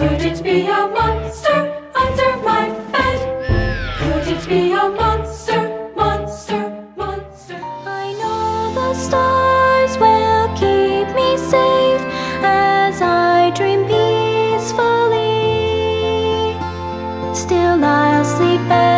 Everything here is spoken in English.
Could it be a monster under my bed? Could it be a monster, monster, monster? I know the stars will keep me safe as I dream peacefully. Still, I'll sleep.